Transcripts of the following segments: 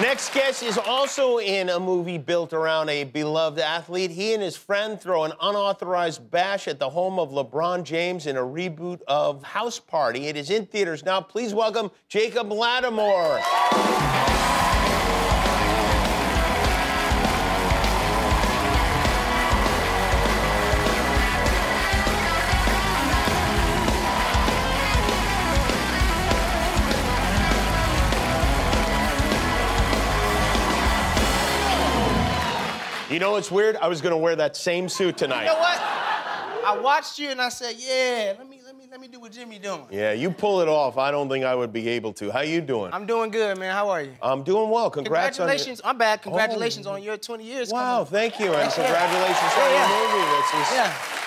Next guest is also in a movie built around a beloved athlete. He and his friend throw an unauthorized bash at the home of LeBron James in a reboot of House Party. It is in theaters now. Please welcome Jacob Latimore. You know what's weird? I was gonna wear that same suit tonight. You know what? I watched you and I said, yeah, let me let me let me do what Jimmy doing. Yeah, you pull it off. I don't think I would be able to. How you doing? I'm doing good, man. How are you? I'm doing well. Congrats Congratulations. on your... I'm back. Congratulations Oh. on your 20 years. Wow, coming. thank you, and congratulations Yeah, on yeah. your movie. Yeah.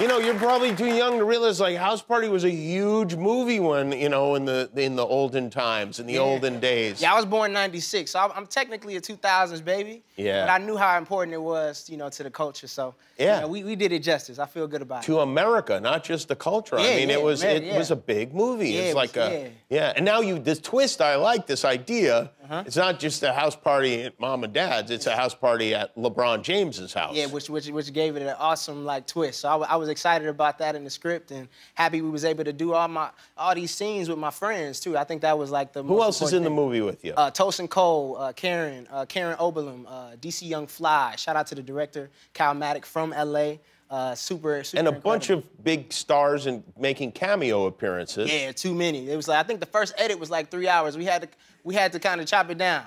You know, you're probably too young to realize like House Party was a huge movie when you know in the in the olden times, in the Yeah. olden days. Yeah, I was born in 96, so I'm, I'm technically a 2000s baby. Yeah. But I knew how important it was, you know, to the culture. So, Yeah. you know, we, we did it justice. I feel good about it. To America, not just the culture. Yeah, I Yeah, mean, it was man, it yeah. was a big movie. Yeah, it's it like was- a yeah. And now you this twist. I like this idea. Uh-huh. It's not just a house party at mom and dad's. It's a house party at LeBron James's house. Yeah, which, which which gave it an awesome like twist. So I, I was excited about that in the script and happy we was able to do all my all these scenes with my friends too. I think that was like the Who else is in important the movie with you? Uh, Tosin Cole, uh, Karen, uh, Karen Obilom, uh, DC Young Fly. Shout out to the director, Calmatic from LA. Uh, super, super. and a bunch of big stars and making cameo appearances. Yeah, too many. It was like I think the first edit was like three hours. We had to we had to kind of chop it down.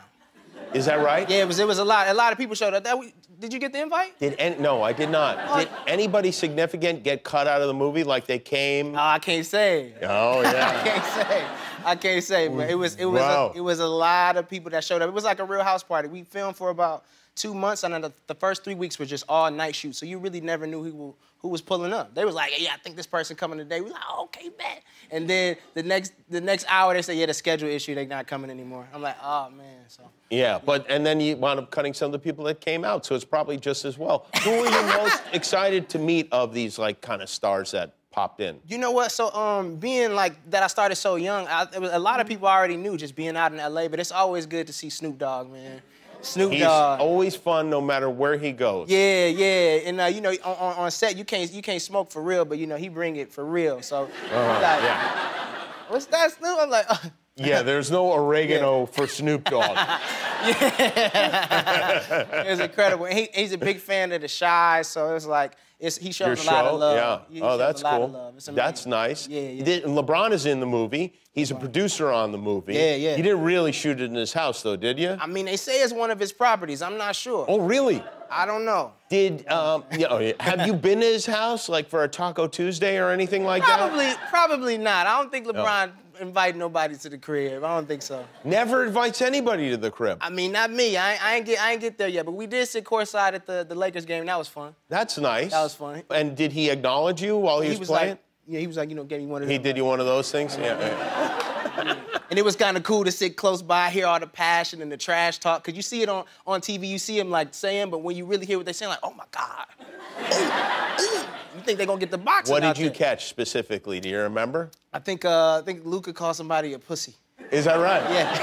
Is that right? Yeah, it was it was a lot. A lot of people showed up. That we, did you get the invite? Did any, no, I did not. Did anybody significant get cut out of the movie? Like they came? Oh, I can't say. Oh yeah. I can't say. I can't say, but it was it was Wow. a, it was a lot of people that showed up. It was like a real house party. We filmed for about two months, and then the, the first three weeks were just all night shoots. So you really never knew who who was pulling up. They was like, yeah, I think this person coming today. We like, oh, okay, bet. And then the next the next hour they say, yeah, the schedule issue, they not coming anymore. I'm like, oh man. So Yeah, but and then you wound up cutting some of the people that came out, so it's probably just as well. Who were you most excited to meet of these like kind of stars that popped in? You know what? So, um, being like that, I started so young. I, it was, a lot of people I already knew just being out in LA, but it's always good to see Snoop Dogg, man. Snoop He's Dogg. always fun no matter where he goes. Yeah, yeah, and uh, you know, on, on, on set you can't you can't smoke for real, but you know he bring it for real. So, like, Yeah. what's that, Snoop? I'm like, Yeah, there's no oregano for Snoop Dogg. it's incredible. He, he's a big fan of the Shy, so it's like it's he shows Your a lot show? of love. Yeah. He oh, that's a lot cool. Of love. That's nice. Yeah, yeah. did- LeBron is in the movie. He's a producer on the movie. Yeah, yeah. You didn't really shoot it in his house, though, did you? I mean, they say it's one of his properties. I'm not sure. oh, really? I don't know. Did um, you know, have you been to his house like for a Taco Tuesday or anything like that? Probably, probably not. I don't think LeBron invite nobody to the crib. I don't think so. Never invites anybody to the crib. I mean, not me. I, ain't- I ain't get, I ain't get there yet. But we did sit courtside at the, the Lakers game. That was fun. That's nice. That was fun. And did he acknowledge you while he, he was, was playing? like, yeah, he was like, you know, gave me one of those he did like- you one of those things? Yeah. yeah. And it was kind of cool to sit close by, hear all the passion and the trash talk. Cause you see it on, on TV, you see them like saying, but when you really hear what they're saying, like, oh my God. You think they're gonna get the box? What did you there. catch specifically? Do you remember? I think uh, I think Luka called somebody a pussy. Is that right? Yeah.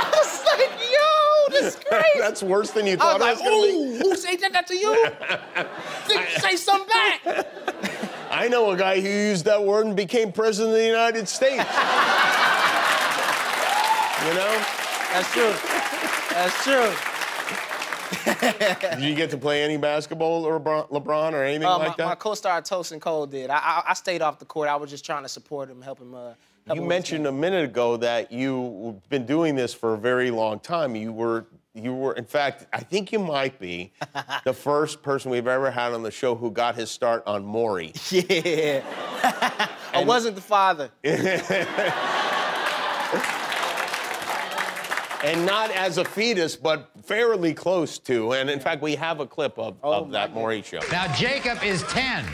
I was like, yo, this is crazy. That's worse than you I thought was it was like, ooh, who said that to you? Say something back. I know a guy who used that word and became president of the United States. you know? That's true. That's true. Did you get to play any basketball or LeBron, LeBron or anything Uh, like my, that? my co-star Tosin Cole did. I, I I stayed off the court. I was just trying to support him, help him. Uh, help You him mentioned a minute ago that you've been doing this for a very long time. You were, you were, in fact, I think you might be the first person we've ever had on the show who got his start on Maury. Yeah. I wasn't the father. And not as a fetus, but fairly close to. And in fact, we have a clip of, Oh, of that my Maury show. Now, Jacob is 10,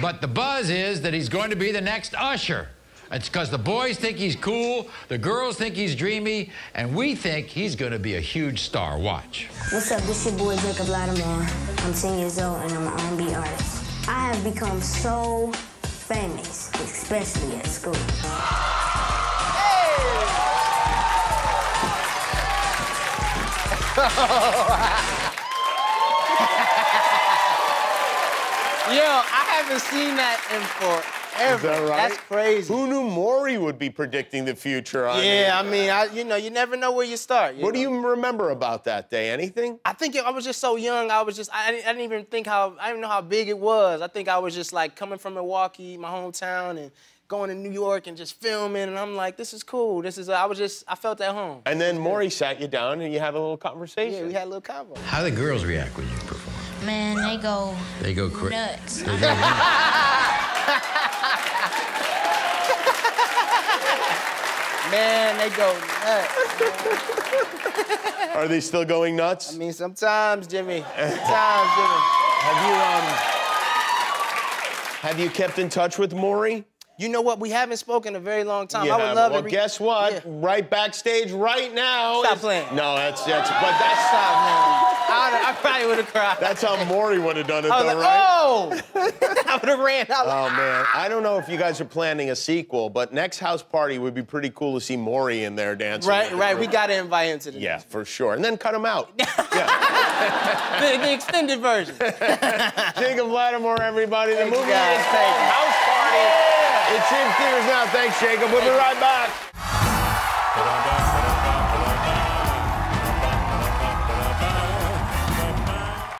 but the buzz is that he's going to be the next Usher. It's because the boys think he's cool, the girls think he's dreamy, and we think he's going to be a huge star. Watch. What's up? This your boy Jacob Latimore. I'm 10 years old and I'm an R&B artist. I have become so famous, especially at school. Yo, I haven't seen that in forever. Is that right? That's crazy. Who knew Maury would be predicting the future? I Yeah, mean, I mean, I, you know, you never know where you start. what do you remember about that day? Anything? I think I was just so young. I was just, I, didn't- I didn't even think how, I didn't know how big it was. I think I was just like coming from Milwaukee, my hometown, and going to New York and just filming. And I'm like, this is cool. This is, I was just, I felt at home. And then Maury sat you down and you had a little conversation. Yeah, we had a little combo. How do the girls react when you perform? Man, they go They go crazy. nuts. Man, they go nuts. Are they still going nuts? I mean, sometimes, Jimmy. Sometimes, Jimmy. have you um have you kept in touch with Maury? You know what? We haven't spoken in a very long time. You I would love well, to. guess what? Yeah. Right backstage, right now. Stop is- playing. No, that's that's but that's Stop, man. I, I probably would have cried. that's how Maury would have done it, I though, like, right? oh! I would have ran out. Oh man, ah! I don't know if you guys are planning a sequel, but next house party would be pretty cool to see Maury in there dancing. right, right. We got to invite him to the Yeah, for sure. And then cut him out. yeah. the, the extended version. Jacob Latimore, everybody. The movie is. House Party. It's in theaters now. Thanks, Jacob. We'll be right back.